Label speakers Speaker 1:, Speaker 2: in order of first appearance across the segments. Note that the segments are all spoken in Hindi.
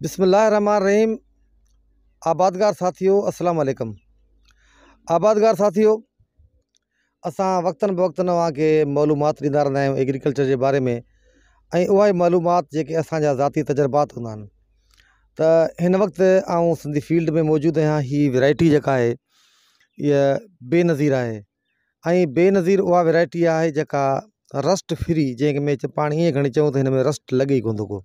Speaker 1: बिस्मिल्लाहिर्रहमानिर्रहीम। आबादगार साथियों अस्सलाम वालेकुम आबादगार साथियो, असां वक़्तन ब खे मालूमात ॾींदा रहंदा आहियूं एग्रीकल्चर जे बारे में। ऐं उहा ई मालूमात जेके आहिनि। त हिन वक़्तु आउं सिंधी फ़ील्ड में मौजूदु आहियाँ हीअ वैरायटी जेका आहे, इहा बेनज़ीर ऐं बेनज़ीर उहा वैरायटी आहे जेका रस्ट फ्री जंहिंखे में पाण ईअं घणी चऊं त हिन में रस्ट कोन थो को।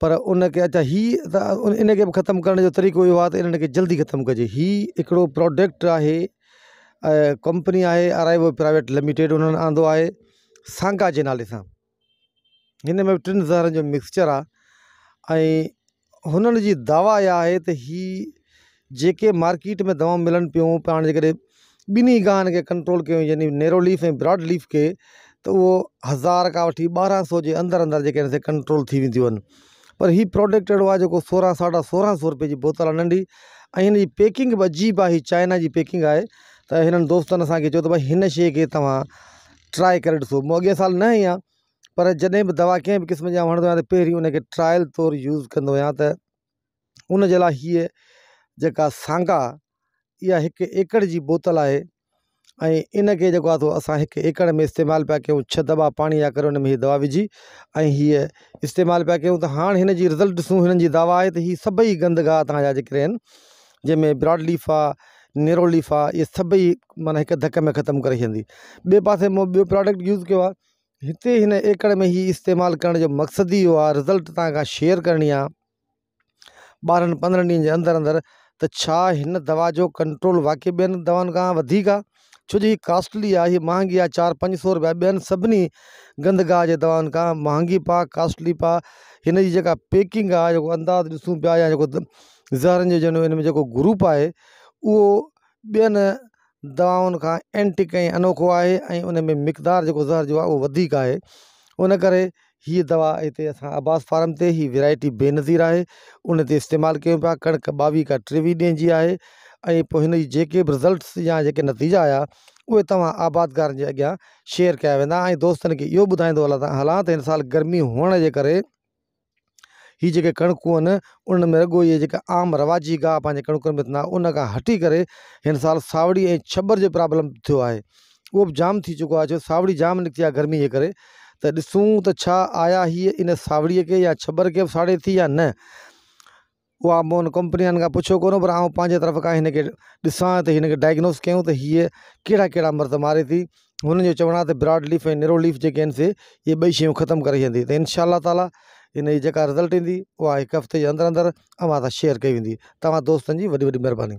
Speaker 1: पर उनखे अच्छा हीअ त इन बि ख़तमु करण जो तरीक़ो त इन्हनि खे जल्दी ख़तमु कजे। हीअ हिकिड़ो प्रोडक्ट आहे कंपनी आहे अराइवो प्राइवेट लिमिटेड उन्हनि आंदो आहे सांगा जे नाले सां। हिन में टिनि ज़हरनि जो मिक्सचर आहे ऐं जी दावा इहा आहे त मार्केट में दवाऊं मिलनि पियूं, पाण जेकॾहिं ॿिन्ही गाहनि कंट्रोल कयूं, यानी नेरो लीफ ऐं ब्रॉड लीफ खे, त उहो हज़ार खां वठी ॿारहं सौ जे अंदरि अंदरि ते कंट्रोल थी आहिनि। पर हीअ प्रोडक्ट अहिड़ो आहे जेको सोरहं साढा सोरहं सौ रुपए जी बोतल आहे नंढी। जी पैकिंग बि अजीब हीअ चाइना जी पैकिंग आहे। त हिननि दोस्तनि असांखे चयो त भई हिन शइ खे तव्हां ट्राए करे ॾिसो। साल न आहियाँ, पर जॾहिं बि दवा कंहिं बि क़िस्म जा वणंदो आहियाँ त ट्रायल तौरु यूज़ कंदो आहियाँ। त उन सांगा, इहा हिकु एकड़ जी बोतल आहे। इन असां हिकु एकड़ में इस्तेमालु पिया कयूं। छह दॿा पाणी जा करे दवा विझी ऐं इस्तेमालु पिया कयूं त हिन जी रिज़ल्ट ॾिसूं। जी दावा आहे त हीअ सभई गंदगाह तव्हांजा जेके ब्रॉड लीफ आहे नेरो लीफ आहे, इहे सभई माना हिकु धक में ख़तमु करे छॾंदी। ॿिए पासे प्रोडक्ट यूज़ कयो हिन एकड़ में हीअ इस्तेमालु करण जो मक़सदु ई इहो रिज़ल्ट तव्हां खां शेयर करणी आहे, ॿारहंनि पंद्रहंनि ॾींहंनि जे अंदरि त छा दवा जो कंट्रोल वाक़ई खां वधीक आहे? छो जो कास्टली आहे हीअ महांगी आहे, चारि पंज सौ रुपया, ॿियनि सभिनी गंदगाह जे दवाउनि खां महांगी पा, कास्टली पा। हिन जी जेका पैकिंग आहे अंदाज़ ॾिसूं पिया या जेको जो जेको ग्रुप आहे, उहो ॿियनि दवाउनि खां एंटिक अनोखो आहे ऐं उन में ज़हर जो आहे उन करे दवा हिते असां अब्बास फार्म ते, हीअ वैरायटी बेनज़ीर आहे। उन इस्तेमालु कयूं पिया, कणिक ॿावीह खां टेवीह ॾींहं ऐं रिज़ल्ट्स या जेके नतीजा आया, उहे तव्हां आबादगारनि जे शेयर कया वेंदा। ऐं दोस्तनि खे इहो ॿुधाईंदो हलां हिन साल गर्मी हुअण जे करे हीअ जेके कणिकूं आहिनि उन में रुॻो इहे जेका आम रवाजी गाह पंहिंजे कणिकुनि में उन हटी करे हिन साल सावड़ी ऐं छबर जो प्रॉब्लम थियो आहे। उहो बि जाम थी चुको आहे छो सावड़ी जाम निकिती आहे गर्मी जे करे। त आया हीअ इन सावड़ीअ खे या छबर बि साड़े थी या न? उहा मोन कंपनियुनि खां पुछियो कोन पर आउं पंहिंजे तरफ़ खां हिनखे ॾिसां त हिनखे डायग्नोस कयूं त हीअ कहिड़ा कहिड़ा मर्द मारे थी। हुननि चवणु आहे त ब्रॉड लीफ ऐं नेरो लीफ जेके आहिनि से इहे ॿई शयूं ख़तमु करे छॾंदी त इनशा ताला हिन जी जेका रिज़ल्ट ईंदी, उहा हिकु हफ़्ते जे अंदरि अंदरि अवां सां शेयर कई वेंदी। तव्हां दोस्तनि जी वॾी वॾी महिरबानी।